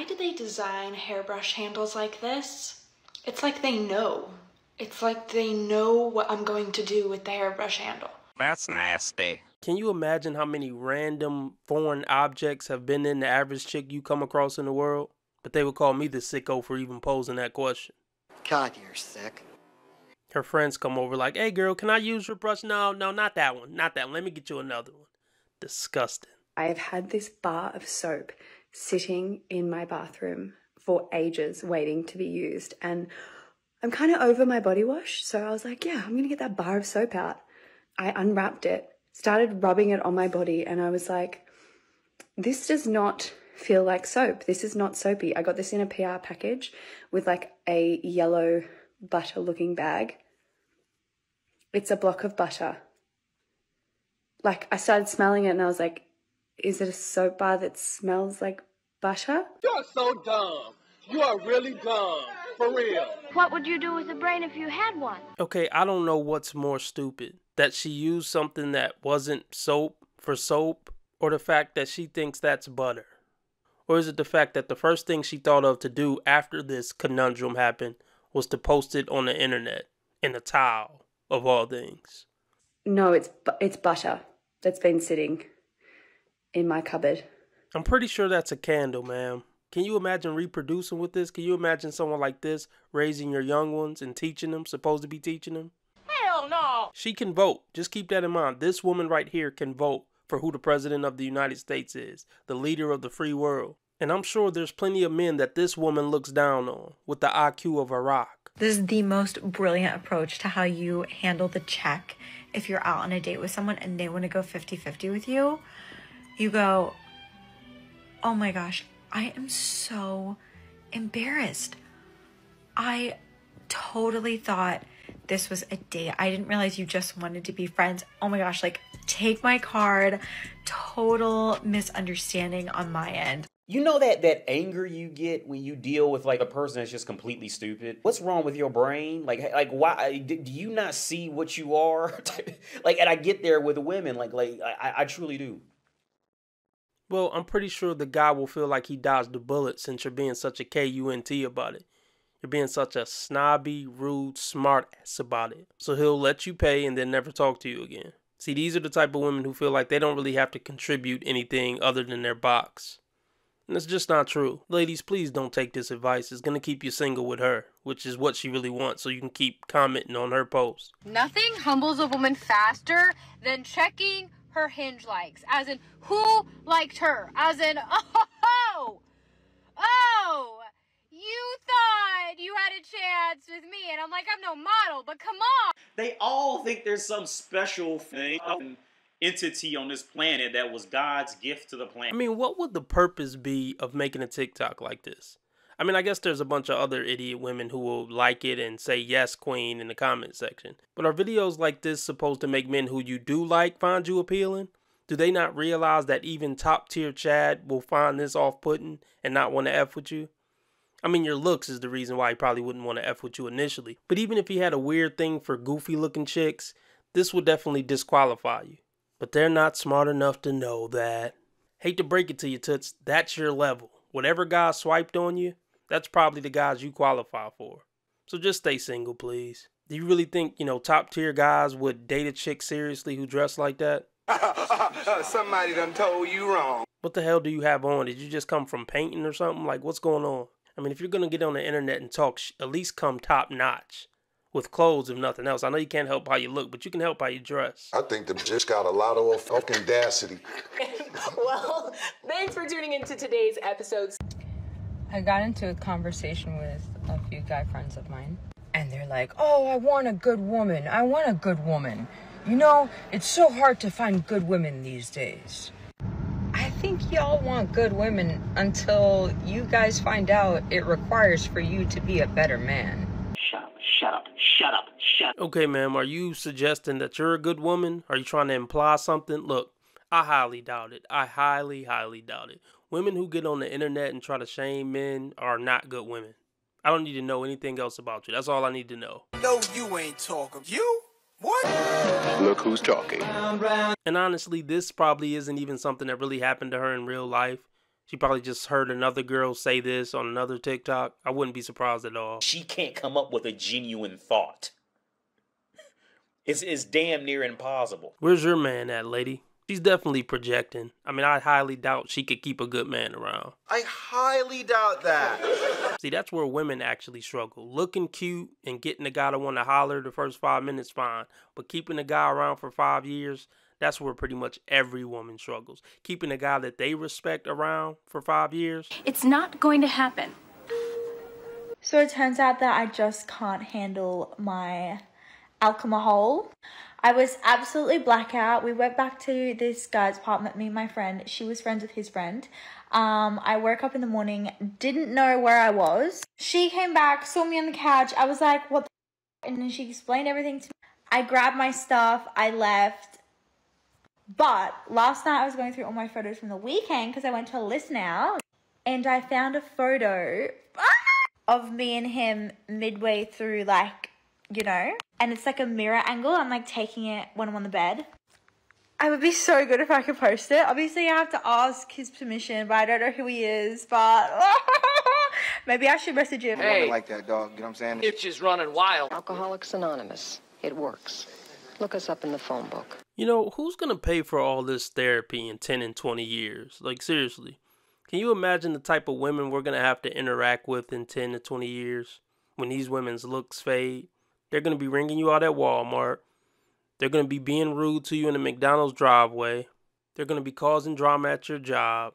Why do they design hairbrush handles like this? It's like they know. It's like they know what I'm going to do with the hairbrush handle. That's nasty. Can you imagine how many random foreign objects have been in the average chick you come across in the world? But they would call me the sicko for even posing that question. God, you're sick. Her friends come over like, hey girl, can I use your brush? No, no, not that one. Not that one. Let me get you another one. Disgusting. I've had this bar of soap sitting in my bathroom for ages waiting to be used. And I'm kind of over my body wash. So I was like, yeah, I'm going to get that bar of soap out. I unwrapped it, started rubbing it on my body, and I was like, this does not feel like soap. This is not soapy. I got this in a PR package with like a yellow butter looking bag. It's a block of butter. Like, I started smelling it and I was like, is it a soap bar that smells like butter? You're so dumb. You are really dumb. For real. What would you do with a brain if you had one? Okay, I don't know what's more stupid. That she used something that wasn't soap for soap, or the fact that she thinks that's butter? Or is it the fact that the first thing she thought of to do after this conundrum happened was to post it on the internet in a towel, of all things? No, it's bu- it's butter that's been sitting in my cupboard. I'm pretty sure that's a candle, ma'am. Can you imagine reproducing with this? Can you imagine someone like this raising your young ones and teaching them, supposed to be teaching them? Hell no! She can vote. Just keep that in mind. This woman right here can vote for who the president of the United States is, the leader of the free world. And I'm sure there's plenty of men that this woman looks down on with the IQ of a rock. This is the most brilliant approach to how you handle the check if you're out on a date with someone and they want to go 50 50 with you. You go, oh my gosh, I am so embarrassed. I totally thought this was a date. I didn't realize you just wanted to be friends. Oh my gosh, like take my card. Total misunderstanding on my end. You know that that anger you get when you deal with like a person that's just completely stupid. What's wrong with your brain? Like like why do you not see what you are? like and I get there with women like like I, I truly do. Well, I'm pretty sure the guy will feel like he dodged the bullet since you're being such a KUNT about it. You're being such a snobby, rude, smart ass about it. So he'll let you pay and then never talk to you again. See, these are the type of women who feel like they don't really have to contribute anything other than their box. And it's just not true. Ladies, please don't take this advice. It's going to keep you single with her, which is what she really wants, so you can keep commenting on her posts. Nothing humbles a woman faster than checking her hinge likes. As in, who liked her? As in, oh, oh, you thought you had a chance with me. And I'm like, I'm no model, but come on. They all think there's some special thing um, entity on this planet that was God's gift to the planet. I mean, what would the purpose be of making a TikTok like this? I mean, I guess there's a bunch of other idiot women who will like it and say yes, queen in the comment section. But are videos like this supposed to make men who you do like find you appealing? Do they not realize that even top tier Chad will find this off putting and not want to F with you? I mean, your looks is the reason why he probably wouldn't want to F with you initially. But even if he had a weird thing for goofy looking chicks, this would definitely disqualify you. But they're not smart enough to know that. Hate to break it to you, Toots, that's your level. Whatever guy swiped on you, that's probably the guys you qualify for. So just stay single, please. Do you really think, you know, top tier guys would date a chick seriously who dress like that? Somebody done told you wrong. What the hell do you have on? Did you just come from painting or something? Like, what's going on? I mean, if you're going to get on the internet and talk, at least come top notch with clothes, if nothing else. I know you can't help how you look, but you can help how you dress. I think them just got a lot of fucking audacity. well, thanks for tuning into today's episode. I got into a conversation with a few guy friends of mine, and they're like, Oh, I want a good woman. I want a good woman. You know, it's so hard to find good women these days. I think y'all want good women until you guys find out it requires for you to be a better man. Shut up, shut up, shut up, shut up. Okay, ma'am, are you suggesting that you're a good woman? Are you trying to imply something? Look, I highly doubt it. I highly, highly doubt it. Women who get on the internet and try to shame men are not good women. I don't need to know anything else about you. That's all I need to know. No, you ain't talking. You? What? Look who's talking. And honestly, this probably isn't even something that really happened to her in real life. She probably just heard another girl say this on another TikTok. I wouldn't be surprised at all. She can't come up with a genuine thought. It's, it's damn near impossible. Where's your man at, lady? She's definitely projecting. I mean, I highly doubt she could keep a good man around. I highly doubt that. See, that's where women actually struggle. Looking cute and getting a guy to want to holler the first five minutes, fine. But keeping a guy around for five years, that's where pretty much every woman struggles. Keeping a guy that they respect around for five years. It's not going to happen. So it turns out that I just can't handle my alcohol. I was absolutely blackout. We went back to this guy's apartment, me and my friend. She was friends with his friend. Um, I woke up in the morning, didn't know where I was. She came back, saw me on the couch. I was like, what the And then she explained everything to me. I grabbed my stuff, I left. But last night I was going through all my photos from the weekend because I went to a list now. And I found a photo of me and him midway through, like, you know, and it's like a mirror angle. I'm like taking it when I'm on the bed. I would be so good if I could post it. Obviously, I have to ask his permission, but I don't know who he is. But maybe I should message him. Hey. like that, dog. You know what I'm saying? It's just running wild. Alcoholics Anonymous. It works. Look us up in the phone book. You know, who's going to pay for all this therapy in 10 and 20 years? Like, seriously. Can you imagine the type of women we're going to have to interact with in 10 to 20 years when these women's looks fade? They're going to be ringing you out at Walmart. They're going to be being rude to you in the McDonald's driveway. They're going to be causing drama at your job.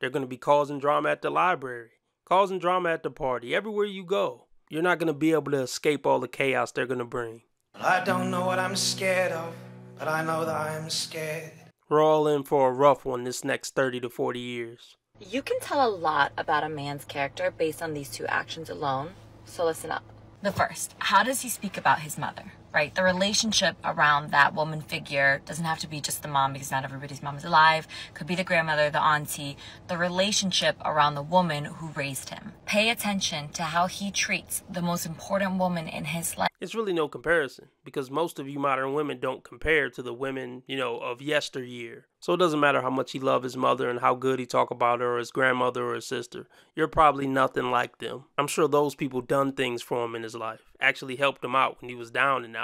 They're going to be causing drama at the library, causing drama at the party, everywhere you go. You're not going to be able to escape all the chaos they're going to bring. I don't know what I'm scared of, but I know that I'm scared. We're all in for a rough one this next 30 to 40 years. You can tell a lot about a man's character based on these two actions alone, so listen up. The first, how does he speak about his mother? Right? The relationship around that woman figure doesn't have to be just the mom because not everybody's mom is alive. Could be the grandmother, the auntie. The relationship around the woman who raised him. Pay attention to how he treats the most important woman in his life. It's really no comparison because most of you modern women don't compare to the women, you know, of yesteryear. So it doesn't matter how much he loved his mother and how good he talk about her or his grandmother or his sister. You're probably nothing like them. I'm sure those people done things for him in his life, actually helped him out when he was down and out.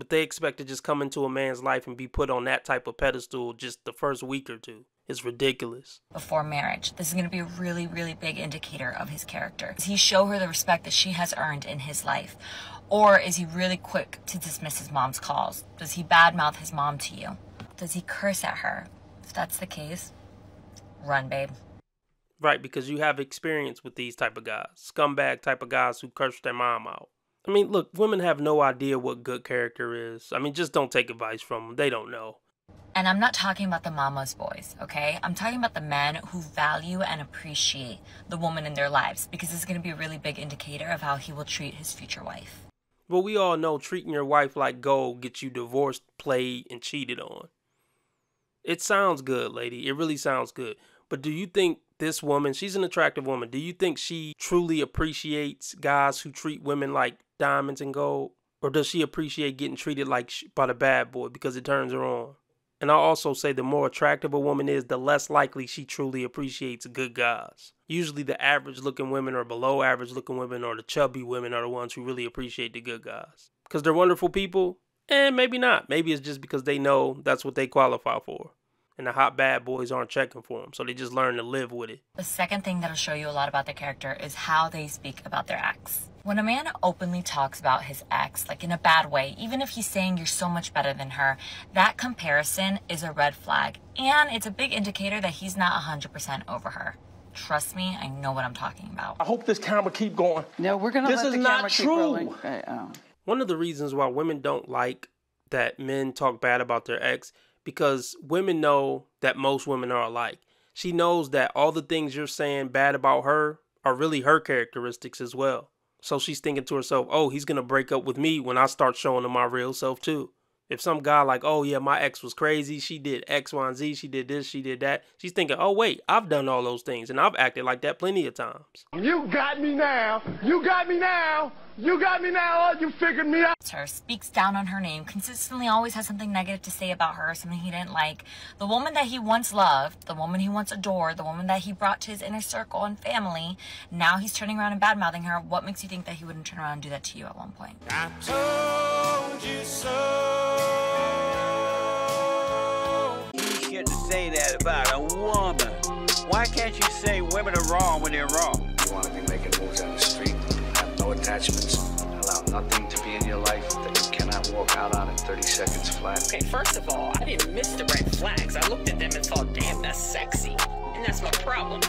But they expect to just come into a man's life and be put on that type of pedestal just the first week or two. It's ridiculous. Before marriage, this is going to be a really, really big indicator of his character. Does he show her the respect that she has earned in his life? Or is he really quick to dismiss his mom's calls? Does he badmouth his mom to you? Does he curse at her? If that's the case, run, babe. Right, because you have experience with these type of guys, scumbag type of guys who curse their mom out. I mean, look, women have no idea what good character is. I mean, just don't take advice from them. They don't know. And I'm not talking about the mama's boys, okay? I'm talking about the men who value and appreciate the woman in their lives because it's going to be a really big indicator of how he will treat his future wife. Well, we all know treating your wife like gold gets you divorced, played, and cheated on. It sounds good, lady. It really sounds good. But do you think this woman, she's an attractive woman, do you think she truly appreciates guys who treat women like diamonds and gold? Or does she appreciate getting treated like by the bad boy because it turns her on? And I'll also say the more attractive a woman is, the less likely she truly appreciates good guys. Usually the average looking women or below average looking women or the chubby women are the ones who really appreciate the good guys. Because they're wonderful people? And maybe not. Maybe it's just because they know that's what they qualify for. And the hot bad boys aren't checking for them, so they just learn to live with it. The second thing that'll show you a lot about their character is how they speak about their ex. When a man openly talks about his ex, like in a bad way, even if he's saying you're so much better than her, that comparison is a red flag. And it's a big indicator that he's not 100% over her. Trust me, I know what I'm talking about. I hope this camera keep going. No, we're gonna This let is the not camera keep true. rolling. Okay, oh. One of the reasons why women don't like that men talk bad about their ex because women know that most women are alike. She knows that all the things you're saying bad about her are really her characteristics as well. So she's thinking to herself, "Oh, he's going to break up with me when I start showing him my real self too." If some guy like, "Oh yeah, my ex was crazy. She did X, Y, and Z. She did this, she did that." She's thinking, "Oh wait, I've done all those things and I've acted like that plenty of times." You got me now. You got me now. You got me now. You figured me out. Her speaks down on her name, consistently always has something negative to say about her, something he didn't like. The woman that he once loved, the woman he once adored, the woman that he brought to his inner circle and family, now he's turning around and bad mouthing her. What makes you think that he wouldn't turn around and do that to you at one point? I told you so. You shouldn't say that about a woman. Why can't you say women are wrong when they're wrong? You want to be making moves on the street, have attachments, allow nothing to be in your life that you cannot walk out on in 30 seconds flat. Okay, first of all, I didn't miss the red flags. I looked at them and thought, damn, that's sexy. And that's my problem.